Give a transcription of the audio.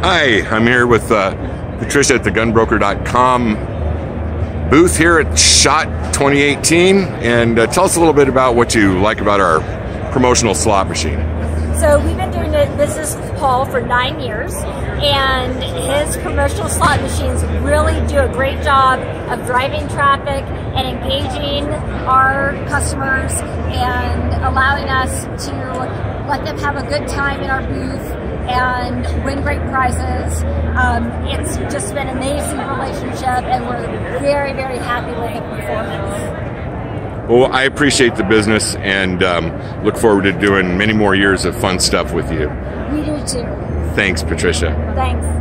Hi, I'm here with uh, Patricia at thegunbroker.com booth here at SHOT 2018. And uh, tell us a little bit about what you like about our promotional slot machine. So we've been doing this is Paul for nine years, and his promotional slot machines really do a great job of driving traffic and engaging our customers and allowing us to let them have a good time in our booth and win great prizes. Um, it's just been an amazing relationship, and we're very, very happy with the performance. Well, I appreciate the business and um, look forward to doing many more years of fun stuff with you. We do too. Thanks, Patricia. Thanks.